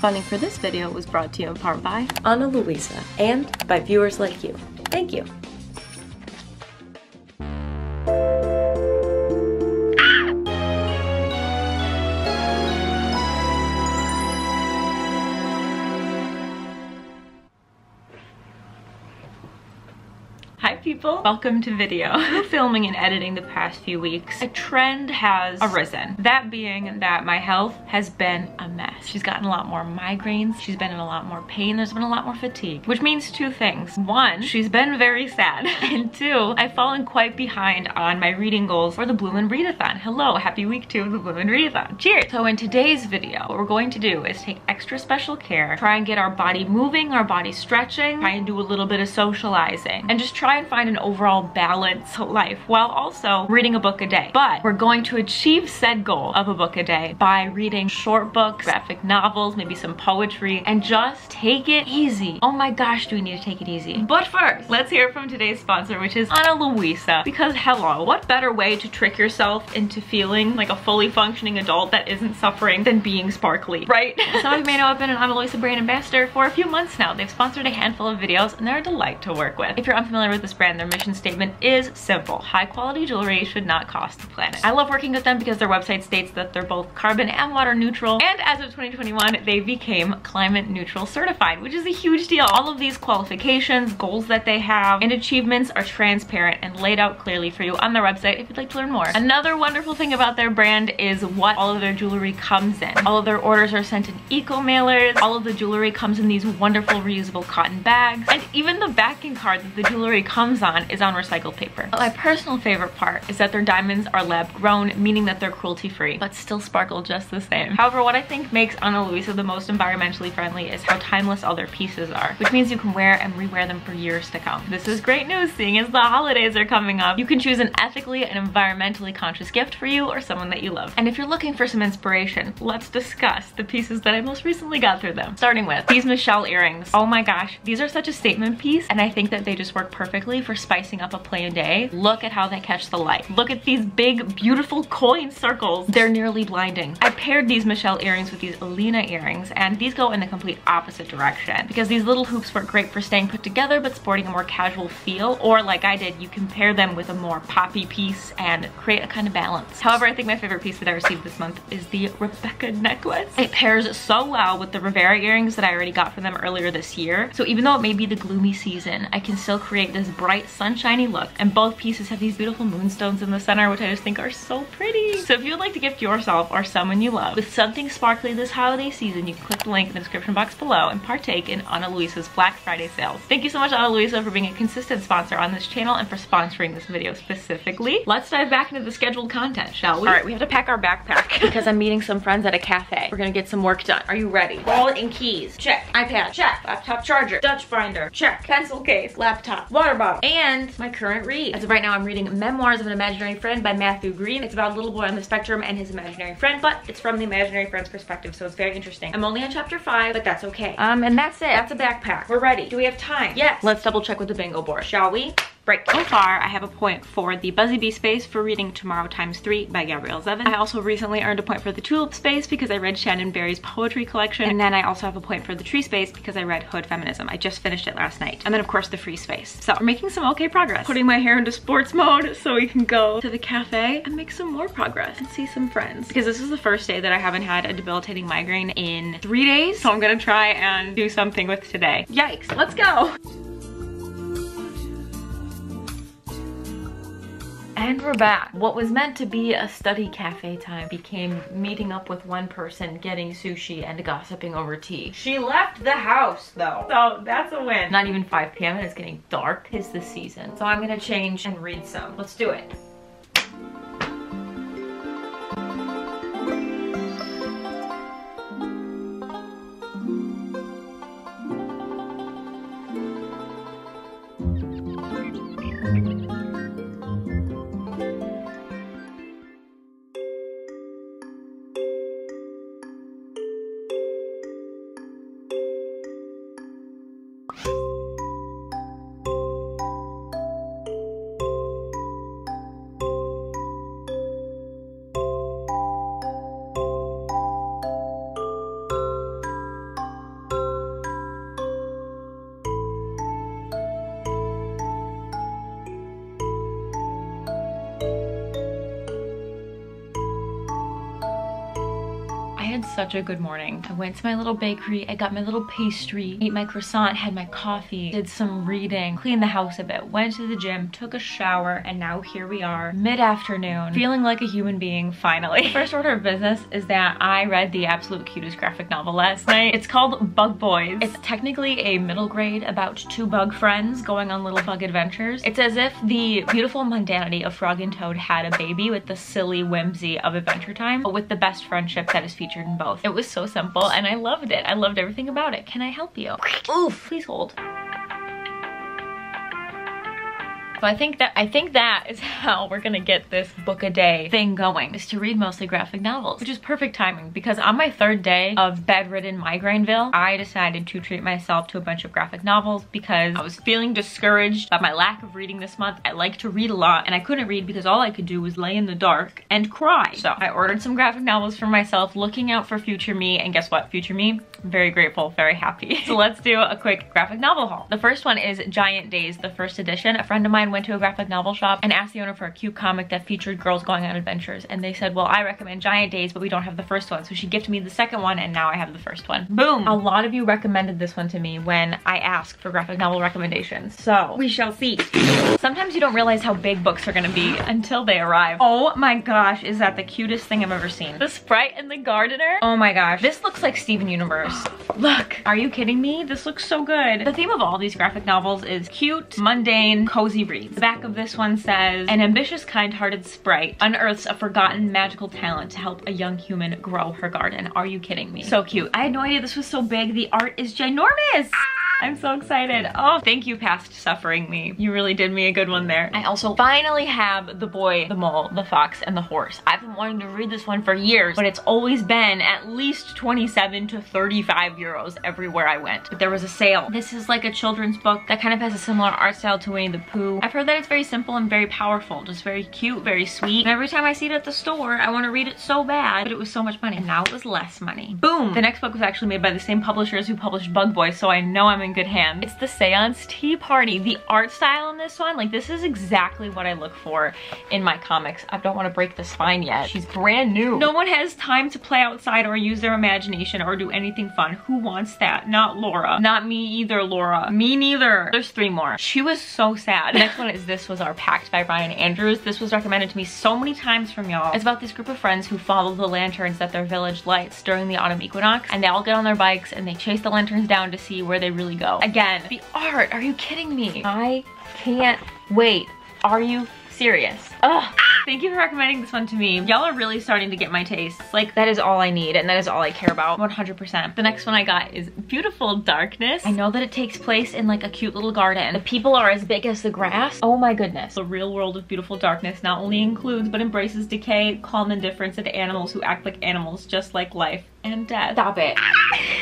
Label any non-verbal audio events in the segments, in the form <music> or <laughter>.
Funding for this video was brought to you in part by Ana Luisa, and by viewers like you. Thank you. People, welcome to video. <laughs> Filming and editing the past few weeks, a trend has arisen. That being that my health has been a mess. She's gotten a lot more migraines, she's been in a lot more pain, there's been a lot more fatigue, which means two things. One, she's been very sad, <laughs> and two, I've fallen quite behind on my reading goals for the Bloomin' Readathon. Hello, happy week two of the Bloomin' Readathon. Cheers! So in today's video, what we're going to do is take extra special care, try and get our body moving, our body stretching, try and do a little bit of socializing, and just try and find an overall balanced life while also reading a book a day. But we're going to achieve said goal of a book a day by reading short books, graphic novels, maybe some poetry, and just take it easy. Oh my gosh, do we need to take it easy. But first, let's hear from today's sponsor, which is Ana Luisa. Because hello, what better way to trick yourself into feeling like a fully functioning adult that isn't suffering than being sparkly, right? <laughs> Some of you may know I've been an Ana Luisa brand ambassador for a few months now. They've sponsored a handful of videos and they're a delight to work with. If you're unfamiliar with this brand, their mission statement is simple. High quality jewelry should not cost the planet. I love working with them because their website states that they're both carbon and water neutral. And as of 2021, they became climate neutral certified, which is a huge deal. All of these qualifications, goals that they have, and achievements are transparent and laid out clearly for you on their website if you'd like to learn more. Another wonderful thing about their brand is what all of their jewelry comes in. All of their orders are sent in eco mailers. All of the jewelry comes in these wonderful reusable cotton bags. And even the backing card that the jewelry comes on is on recycled paper. But My personal favorite part is that their diamonds are lab grown, meaning that they're cruelty free, but still sparkle just the same. However, what I think makes Ana Luisa the most environmentally friendly is how timeless all their pieces are, which means you can wear and rewear them for years to come. This is great news seeing as the holidays are coming up. You can choose an ethically and environmentally conscious gift for you or someone that you love. And if you're looking for some inspiration, let's discuss the pieces that I most recently got through them. Starting with these Michelle earrings. Oh my gosh, these are such a statement piece and I think that they just work perfectly for spicing up a plain day. Look at how they catch the light. Look at these big, beautiful coin circles. They're nearly blinding. I paired these Michelle earrings with these Alina earrings and these go in the complete opposite direction because these little hoops work great for staying put together but sporting a more casual feel or like I did, you can pair them with a more poppy piece and create a kind of balance. However, I think my favorite piece that I received this month is the Rebecca necklace. It pairs so well with the Rivera earrings that I already got from them earlier this year. So even though it may be the gloomy season, I can still create this bright sunshiny look and both pieces have these beautiful moonstones in the center which I just think are so pretty. So if you would like to gift yourself or someone you love with something sparkly this holiday season, you can click the link in the description box below and partake in Ana Luisa's Black Friday sales. Thank you so much Ana Luisa for being a consistent sponsor on this channel and for sponsoring this video specifically. Let's dive back into the scheduled content, shall we? All right, we have to pack our backpack <laughs> because I'm meeting some friends at a cafe. We're gonna get some work done. Are you ready? Wallet and keys, check. iPad, check. Laptop charger, Dutch binder, check. Pencil case, laptop, water bottle, and my current read. As of right now, I'm reading Memoirs of an Imaginary Friend by Matthew Green. It's about a little boy on the spectrum and his imaginary friend, but it's from the imaginary friend's perspective, so it's very interesting. I'm only on chapter five, but that's okay. Um, and that's it. That's a backpack. We're ready. Do we have time? Yes. Let's double check with the bingo board, shall we? Break. So far, I have a point for the Buzzy Bee space for reading Tomorrow Times 3 by Gabrielle Zevin. I also recently earned a point for the Tulip space because I read Shannon Barry's poetry collection. And then I also have a point for the Tree space because I read Hood Feminism. I just finished it last night. And then of course the Free space. So we're making some okay progress. Putting my hair into sports mode so we can go to the cafe and make some more progress and see some friends. Because this is the first day that I haven't had a debilitating migraine in three days. So I'm gonna try and do something with today. Yikes, let's go. And we're back. What was meant to be a study cafe time became meeting up with one person, getting sushi, and gossiping over tea. She left the house though, so that's a win. Not even 5 p.m. and it's getting dark. It's the season. So I'm gonna change and read some. Let's do it. Such a good morning. I went to my little bakery, I got my little pastry, ate my croissant, had my coffee, did some reading, cleaned the house a bit, went to the gym, took a shower, and now here we are, mid-afternoon, feeling like a human being, finally. <laughs> First order of business is that I read the absolute cutest graphic novel last night. It's called Bug Boys. It's technically a middle grade about two bug friends going on little bug adventures. It's as if the beautiful mundanity of Frog and Toad had a baby with the silly whimsy of Adventure Time, but with the best friendship that is featured in both. It was so simple and I loved it. I loved everything about it. Can I help you? Oof, please hold. So I think that I think that is <laughs> how we're gonna get this book a day thing going, is to read mostly graphic novels, which is perfect timing because on my third day of bedridden migraineville, I decided to treat myself to a bunch of graphic novels because I was feeling discouraged by my lack of reading this month. I like to read a lot and I couldn't read because all I could do was lay in the dark and cry. So I ordered some graphic novels for myself, looking out for future me, and guess what? Future me, very grateful, very happy. <laughs> so let's do a quick graphic novel haul. The first one is Giant Days, the first edition. A friend of mine went to a graphic novel shop and asked the owner for a cute comic that featured girls going on adventures. And they said, well, I recommend Giant Days, but we don't have the first one. So she gifted me the second one and now I have the first one. Boom! A lot of you recommended this one to me when I asked for graphic novel recommendations. So we shall see. Sometimes you don't realize how big books are gonna be until they arrive. Oh my gosh, is that the cutest thing I've ever seen. The Sprite and the Gardener. Oh my gosh, this looks like Steven Universe. Look, are you kidding me? This looks so good. The theme of all these graphic novels is cute, mundane, cozy reads. The back of this one says, an ambitious, kind-hearted sprite unearths a forgotten magical talent to help a young human grow her garden. Are you kidding me? So cute. I had no idea this was so big. The art is ginormous. I'm so excited. Oh, thank you, past suffering me. You really did me a good one there. I also finally have The Boy, the Mole, the Fox, and the Horse. I've been wanting to read this one for years, but it's always been at least 27 to 35 euros everywhere I went. But there was a sale. This is like a children's book that kind of has a similar art style to Winnie the Pooh. I've heard that it's very simple and very powerful, just very cute, very sweet. And every time I see it at the store, I want to read it so bad, but it was so much money. And now it was less money. Boom! The next book was actually made by the same publishers who published Bug Boy, so I know I'm in good hands. It's the Seance Tea Party. The art style in this one, like this is exactly what I look for in my comics. I don't want to break the spine yet. She's brand new. No one has time to play outside or use their imagination or do anything fun. Who wants that? Not Laura. Not me either, Laura. Me neither. There's three more. She was so sad. Next one is This Was Our Pact by Ryan Andrews. This was recommended to me so many times from y'all. It's about this group of friends who follow the lanterns that their village lights during the autumn equinox and they all get on their bikes and they chase the lanterns down to see where they really go. Again. The art, are you kidding me? I can't wait. Are you serious? Ugh. Thank you for recommending this one to me. Y'all are really starting to get my tastes. Like, that is all I need and that is all I care about, 100%. The next one I got is Beautiful Darkness. I know that it takes place in like a cute little garden. The people are as big as the grass. Oh my goodness. The real world of Beautiful Darkness not only includes but embraces decay, calm indifference, and animals who act like animals just like life and death. Stop it.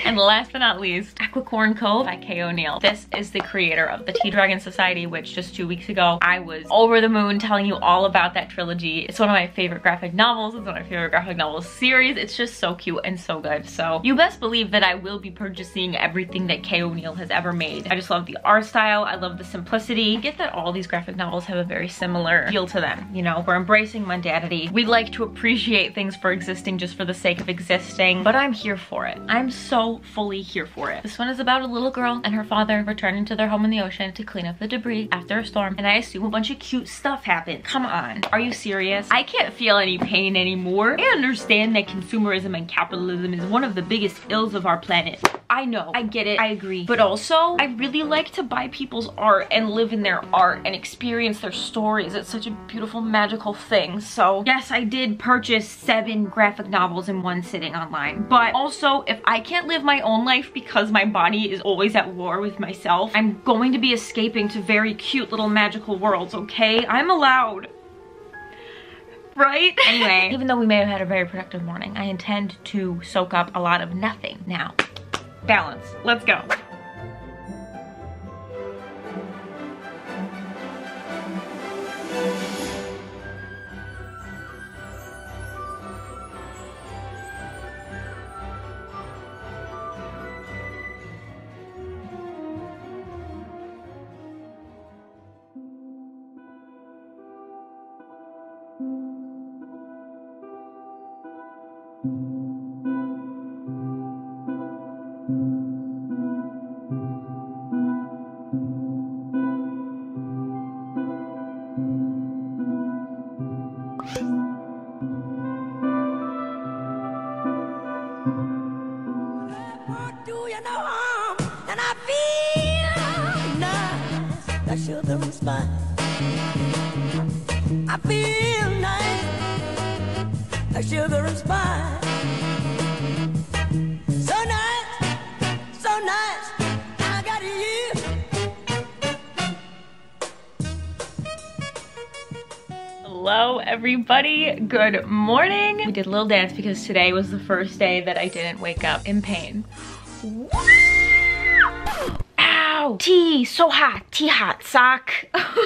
And last but not least, Aquicorn Cove by Kay O'Neill. This is the creator of the Tea Dragon Society, which just two weeks ago, I was over the moon telling you all about that trilogy. It's one of my favorite graphic novels. It's one of my favorite graphic novel series. It's just so cute and so good. So you best believe that I will be purchasing everything that Kay O'Neill has ever made. I just love the art style. I love the simplicity. I get that all these graphic novels have a very similar feel to them. You know, we're embracing mundanity. We like to appreciate things for existing just for the sake of existing but I'm here for it. I'm so fully here for it. This one is about a little girl and her father returning to their home in the ocean to clean up the debris after a storm. And I assume a bunch of cute stuff happened. Come on, are you serious? I can't feel any pain anymore. I understand that consumerism and capitalism is one of the biggest ills of our planet. I know, I get it, I agree. But also, I really like to buy people's art and live in their art and experience their stories. It's such a beautiful, magical thing. So yes, I did purchase seven graphic novels in one sitting online. But also, if I can't live my own life because my body is always at war with myself, I'm going to be escaping to very cute little magical worlds, okay? I'm allowed right? <laughs> Anyway, even though we may have had a very productive morning, I intend to soak up a lot of nothing now. Balance. Let's go. That sugar and spice. I feel nice. That sugar and spice. So nice, so nice. I got you. Hello everybody, good morning. We did a little dance because today was the first day that I didn't wake up in pain. Tea, so hot, tea hot, sock.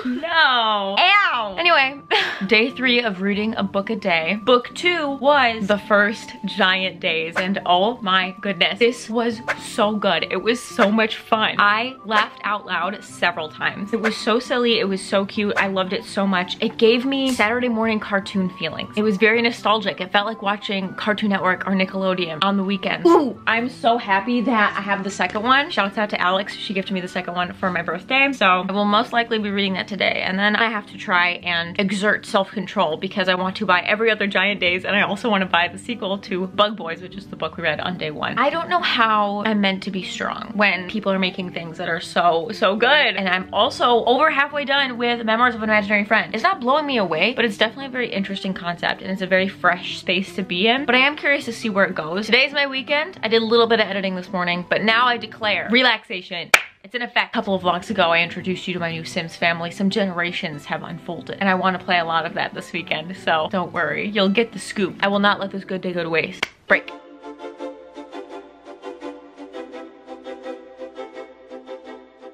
no. Ow! Anyway, day three of reading a book a day. Book two was The First Giant Days and oh my goodness, this was so good. It was so much fun. I laughed out loud several times. It was so silly, it was so cute. I loved it so much. It gave me Saturday morning cartoon feelings. It was very nostalgic. It felt like watching Cartoon Network or Nickelodeon on the weekends. Ooh, I'm so happy that I have the second one. Shouts out to Alex. She gifted me the second one for my birthday. So I will most likely be reading that today. And then I have to try and exert self-control because I want to buy every other Giant Days and I also want to buy the sequel to Bug Boys, which is the book we read on day one. I don't know how I'm meant to be strong when people are making things that are so, so good. And I'm also over halfway done with Memoirs of an Imaginary Friend. It's not blowing me away, but it's definitely a very interesting concept and it's a very fresh space to be in. But I am curious to see where it goes. Today's my weekend. I did a little bit of editing this morning, but now I declare relaxation. It's in effect. A couple of vlogs ago, I introduced you to my new Sims family. Some generations have unfolded, and I want to play a lot of that this weekend, so don't worry. You'll get the scoop. I will not let this good day go to waste. Break.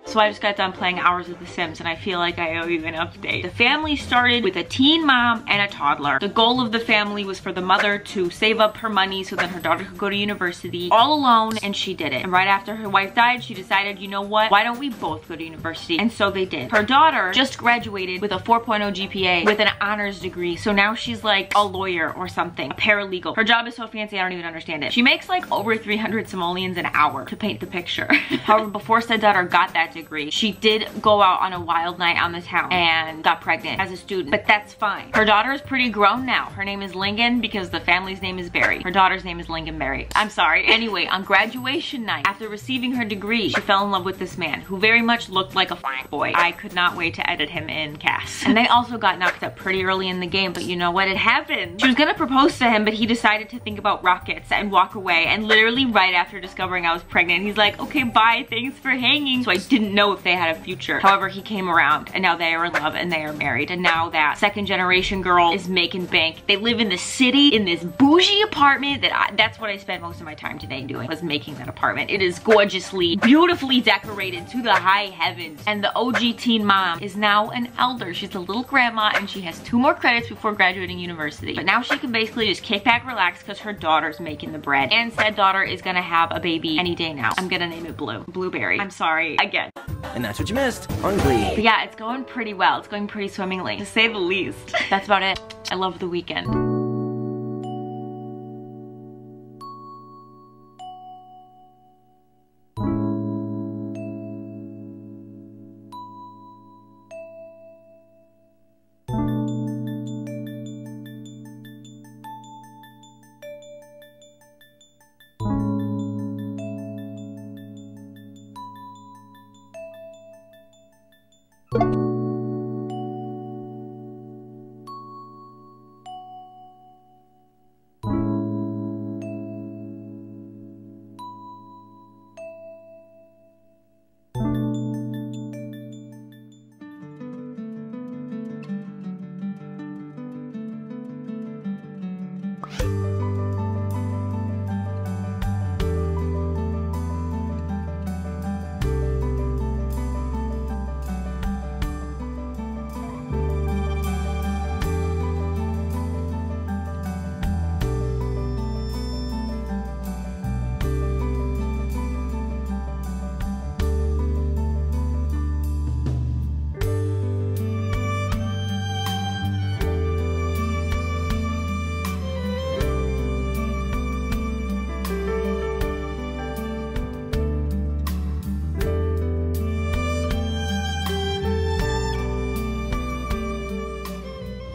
So I just got done playing hours of The Sims and I feel like I owe you an update. The family started with a teen mom and a toddler. The goal of the family was for the mother to save up her money so that her daughter could go to university all alone and she did it. And right after her wife died, she decided, you know what, why don't we both go to university? And so they did. Her daughter just graduated with a 4.0 GPA with an honors degree. So now she's like a lawyer or something, a paralegal. Her job is so fancy, I don't even understand it. She makes like over 300 simoleons an hour to paint the picture. <laughs> However, before said daughter got that degree. She did go out on a wild night on the town and got pregnant as a student, but that's fine. Her daughter is pretty grown now. Her name is Lingon because the family's name is Barry. Her daughter's name is Lingonberry. I'm sorry. Anyway, on graduation night, after receiving her degree, she fell in love with this man who very much looked like a fine boy. I could not wait to edit him in CAS. And they also got knocked up pretty early in the game, but you know what? It happened. She was gonna propose to him, but he decided to think about rockets and walk away. And literally right after discovering I was pregnant, he's like, okay, bye, thanks for hanging. So I didn't know if they had a future. However, he came around and now they are in love and they are married. And now that second generation girl is making bank. They live in the city in this bougie apartment that I, that's what I spent most of my time today doing was making that apartment. It is gorgeously, beautifully decorated to the high heavens. And the OG teen mom is now an elder. She's a little grandma and she has two more credits before graduating university. But now she can basically just kick back, relax because her daughter's making the bread. And said daughter is gonna have a baby any day now. I'm gonna name it Blue. Blueberry. I'm sorry, again. And that's what you missed on Glee. But yeah, it's going pretty well. It's going pretty swimmingly, to say the least. That's about it. I love the weekend.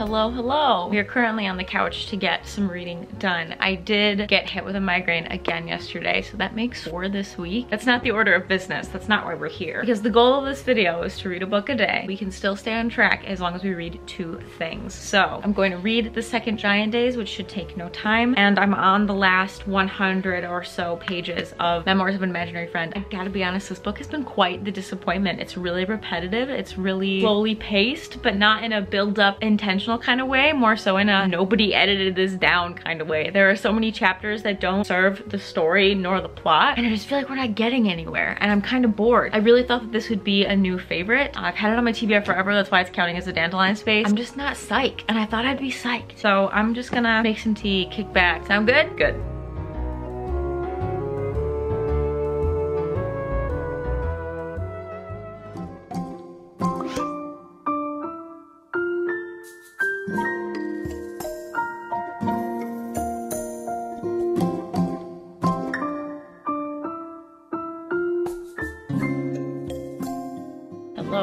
Hello, hello. We are currently on the couch to get some reading done. I did get hit with a migraine again yesterday, so that makes four this week. That's not the order of business. That's not why we're here. Because the goal of this video is to read a book a day. We can still stay on track as long as we read two things. So I'm going to read The Second Giant Days, which should take no time. And I'm on the last 100 or so pages of Memoirs of an Imaginary Friend. I gotta be honest, this book has been quite the disappointment. It's really repetitive. It's really slowly paced, but not in a build up intentional kind of way, more so in a mm-hmm. nobody edited this down kind of way. There are so many chapters that don't serve the story nor the plot, and I just feel like we're not getting anywhere, and I'm kind of bored. I really thought that this would be a new favorite. I've had it on my TBR forever, that's why it's counting as a dandelion space. I'm just not psyched, and I thought I'd be psyched. So I'm just gonna make some tea, kick back. Sound good? Good. Hello,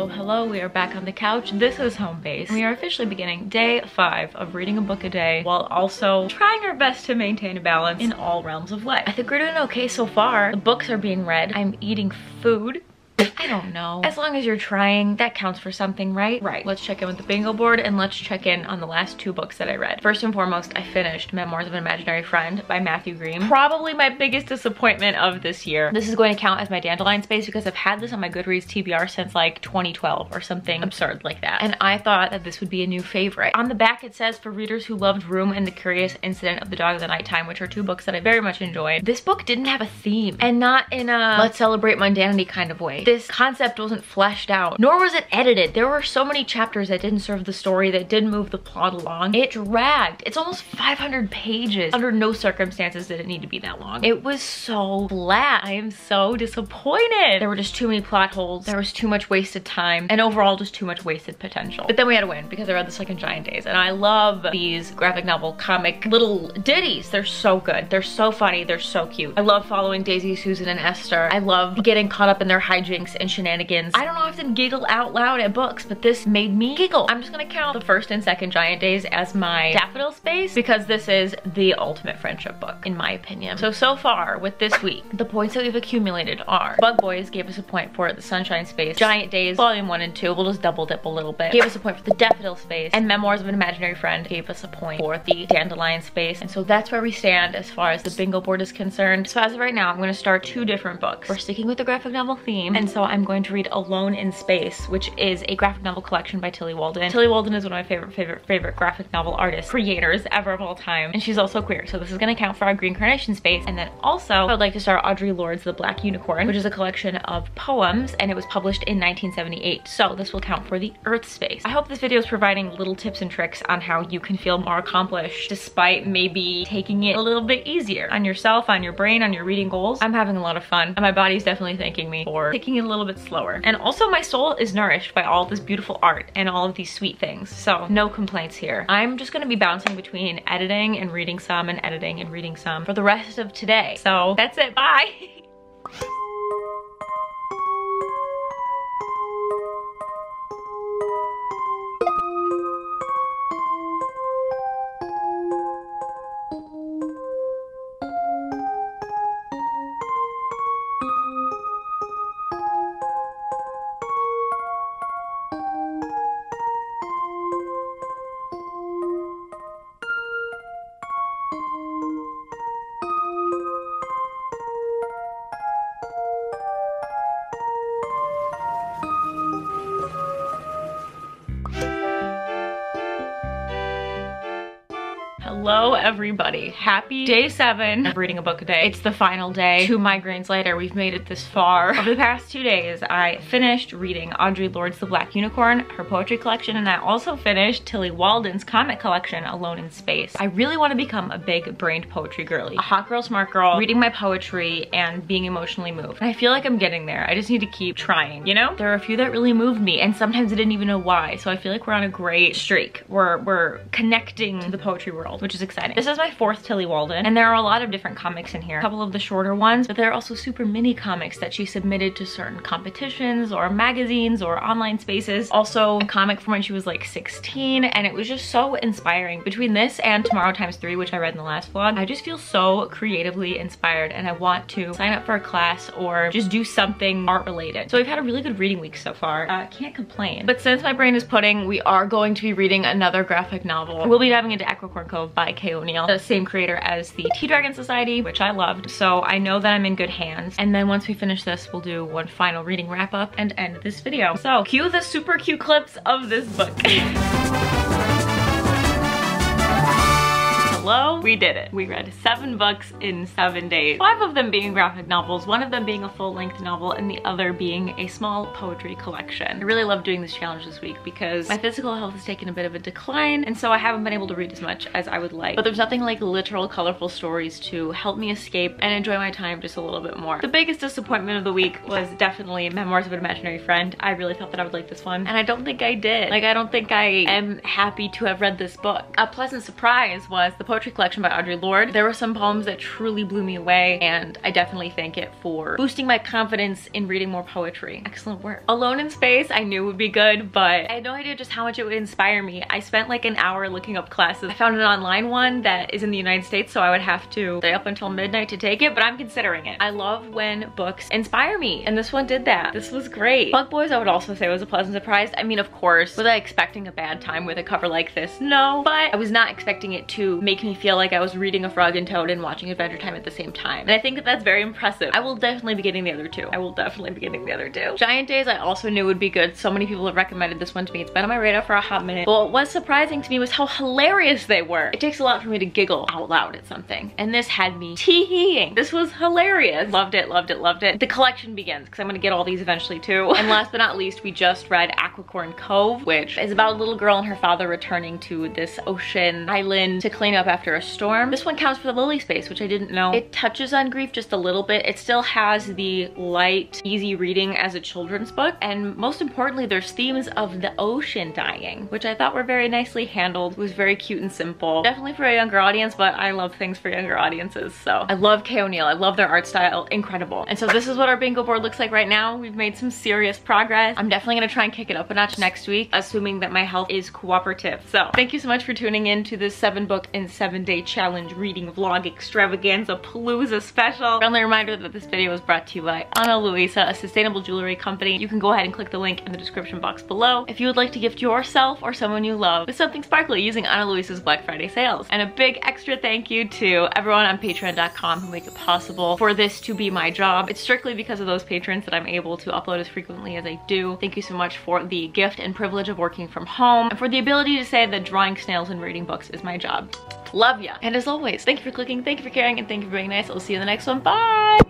hello, we are back on the couch. This is home base. We are officially beginning day five of reading a book a day while also trying our best to maintain a balance in all realms of life. I think we're doing okay so far. The books are being read. I'm eating food. I don't know. As long as you're trying, that counts for something, right? Right. Let's check in with the bingo board and let's check in on the last two books that I read. First and foremost, I finished Memoirs of an Imaginary Friend by Matthew Green. Probably my biggest disappointment of this year. This is going to count as my dandelion space because I've had this on my Goodreads TBR since like 2012 or something absurd like that. And I thought that this would be a new favorite. On the back it says, for readers who loved Room and the Curious Incident of the Dog of the Nighttime, which are two books that I very much enjoyed. This book didn't have a theme and not in a let's celebrate mundanity kind of way. This concept wasn't fleshed out, nor was it edited. There were so many chapters that didn't serve the story, that didn't move the plot along. It dragged. It's almost 500 pages. Under no circumstances did it need to be that long. It was so flat. I am so disappointed. There were just too many plot holes. There was too much wasted time and overall just too much wasted potential. But then we had to win because I read The Second Giant Days and I love these graphic novel comic little ditties. They're so good. They're so funny. They're so cute. I love following Daisy, Susan, and Esther. I love getting caught up in their hijinks and shenanigans I don't often giggle out loud at books, but this made me giggle. I'm just gonna count the first and second Giant Days as my daffodil space because this is the ultimate friendship book, in my opinion. So, so far with this week, the points that we've accumulated are Bug Boys gave us a point for the Sunshine Space, Giant Days, Volume 1 and 2, we'll just double dip a little bit, gave us a point for the Daffodil Space, and Memoirs of an Imaginary Friend gave us a point for the Dandelion Space. And so that's where we stand as far as the bingo board is concerned. So as of right now, I'm gonna start two different books. We're sticking with the graphic novel theme, and so I'm going to read Alone in Space, which is a graphic novel collection by Tillie Walden. Tillie Walden is one of my favorite, favorite, favorite graphic novel artists, creators ever of all time, and she's also queer, so this is gonna count for our Green Carnation space. And then also, I would like to start Audre Lorde's The Black Unicorn, which is a collection of poems, and it was published in 1978, so this will count for the Earth space. I hope this video is providing little tips and tricks on how you can feel more accomplished despite maybe taking it a little bit easier on yourself, on your brain, on your reading goals. I'm having a lot of fun, and my body's definitely thanking me for taking it a little bit slower. And also my soul is nourished by all this beautiful art and all of these sweet things. So no complaints here. I'm just gonna be bouncing between editing and reading some and editing and reading some for the rest of today. So that's it, bye. <laughs> Hello everybody. Happy day seven of reading a book a day. It's the final day. Two migraines later, we've made it this far. Over the past two days, I finished reading Audre Lorde's The Black Unicorn, her poetry collection, and I also finished Tillie Walden's comic collection, Alone in Space. I really want to become a big brained poetry girly. A hot girl, smart girl, reading my poetry and being emotionally moved. And I feel like I'm getting there. I just need to keep trying, you know? There are a few that really moved me and sometimes I didn't even know why. So I feel like we're on a great streak. We're, we're connecting to the poetry world, which is exciting. This is my fourth Tillie Walden, and there are a lot of different comics in here. A couple of the shorter ones, but there are also super mini comics that she submitted to certain competitions or magazines or online spaces. Also a comic from when she was like 16, and it was just so inspiring. Between this and Tomorrow Times 3, which I read in the last vlog, I just feel so creatively inspired and I want to sign up for a class or just do something art related. So we've had a really good reading week so far. Uh, can't complain. But since my brain is pudding, we are going to be reading another graphic novel. We'll be diving into Aquicorn Cove by Kay O'Neill, the same creator as the Tea Dragon Society, which I loved. So I know that I'm in good hands. And then once we finish this, we'll do one final reading wrap up and end this video. So cue the super cute clips of this book. <laughs> we did it. We read seven books in seven days. Five of them being graphic novels, one of them being a full-length novel, and the other being a small poetry collection. I really love doing this challenge this week because my physical health has taken a bit of a decline, and so I haven't been able to read as much as I would like. But there's nothing like literal, colorful stories to help me escape and enjoy my time just a little bit more. The biggest disappointment of the week was definitely Memoirs of an Imaginary Friend. I really thought that I would like this one, and I don't think I did. Like, I don't think I am happy to have read this book. A pleasant surprise was the poetry collection by Audre Lorde. There were some poems that truly blew me away and I definitely thank it for boosting my confidence in reading more poetry. Excellent work. Alone in Space I knew would be good, but I had no idea just how much it would inspire me. I spent like an hour looking up classes. I found an online one that is in the United States, so I would have to stay up until midnight to take it, but I'm considering it. I love when books inspire me, and this one did that. This was great. Bug Boys I would also say was a pleasant surprise. I mean, of course, was I expecting a bad time with a cover like this? No, but I was not expecting it to make me feel like I was reading a Frog and Toad and watching Adventure Time at the same time. And I think that that's very impressive. I will definitely be getting the other two. I will definitely be getting the other two. Giant Days I also knew would be good. So many people have recommended this one to me. It's been on my radar for a hot minute. But what was surprising to me was how hilarious they were. It takes a lot for me to giggle out loud at something. And this had me tee-heeing. This was hilarious. Loved it, loved it, loved it. The collection begins because I'm gonna get all these eventually too. <laughs> And last but not least, we just read Aquicorn Cove, which is about a little girl and her father returning to this ocean island to clean up after a storm. This one counts for the Lily space, which I didn't know. It touches on grief just a little bit. It still has the light, easy reading as a children's book. And most importantly, there's themes of the ocean dying, which I thought were very nicely handled. It was very cute and simple. Definitely for a younger audience, but I love things for younger audiences. So I love Kay O'Neill. I love their art style. Incredible. And so this is what our bingo board looks like right now. We've made some serious progress. I'm definitely gonna try and kick it up a notch next week, assuming that my health is cooperative. So thank you so much for tuning in to this seven book in seven day challenge reading vlog extravaganza palooza special. Friendly reminder that this video was brought to you by Ana Luisa, a sustainable jewelry company. You can go ahead and click the link in the description box below if you would like to gift yourself or someone you love with something sparkly using Ana Luisa's Black Friday sales. And a big extra thank you to everyone on patreon.com who make it possible for this to be my job. It's strictly because of those patrons that I'm able to upload as frequently as I do. Thank you so much for the gift and privilege of working from home and for the ability to say that drawing snails and reading books is my job. Love ya. And as always, thank you for clicking, thank you for caring, and thank you for being nice. I'll see you in the next one. Bye!